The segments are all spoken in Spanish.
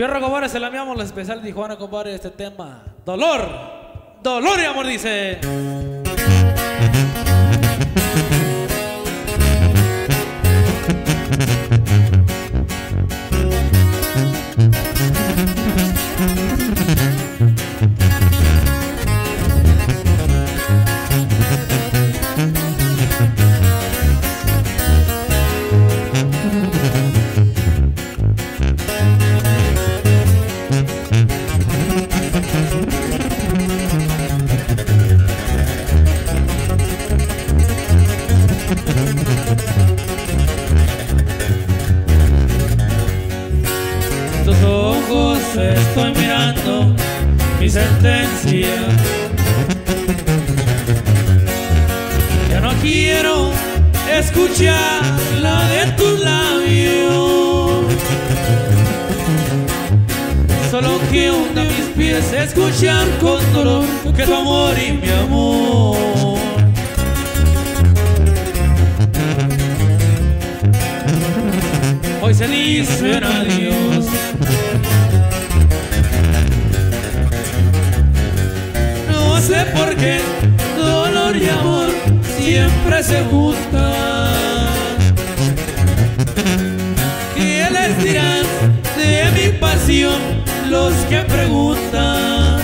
Fierro, compadre, se la enviamos la especial de Tijuana, compadre, este tema. Dolor, dolor y amor, dice. Ojos estoy mirando mi sentencia. Ya no quiero escuchar la de tus labios. Solo que hunda mis pies escuchar con dolor que tu amor y mi amor. Hoy se dicen adiós. No sé por qué dolor y amor siempre se juntan. ¿Qué les dirán de mi pasión los que preguntan?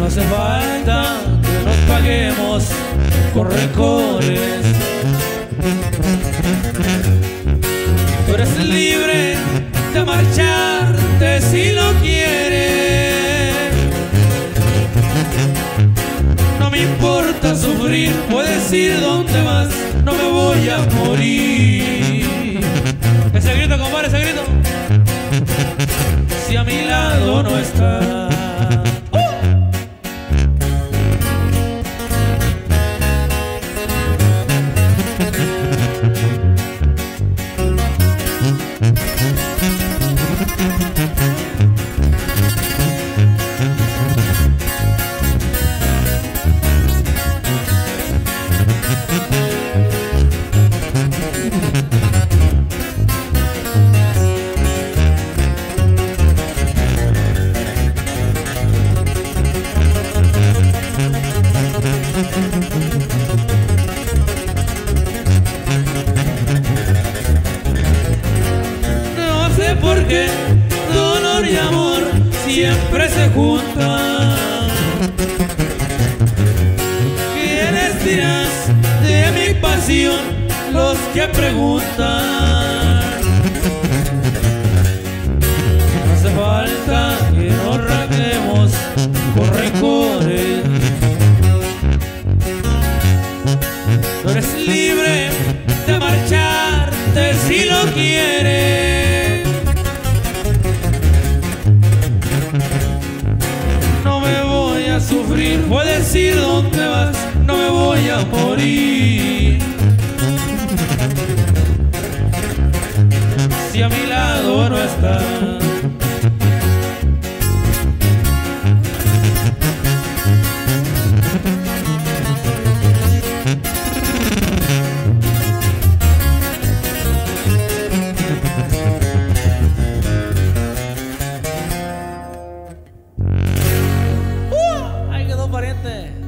No hace falta que nos paguemos con. Tú eres libre de marcharte si lo quieres. Puedes ir donde vas, no me voy a morir. Ese grito, compadre, ese grito. Si a mi qué dolor y amor siempre se juntan. ¿Qué les dirás de mi pasión los que preguntan? Sufrir, puedes ir donde vas, no me voy a morir. Si a mi lado no estás. there.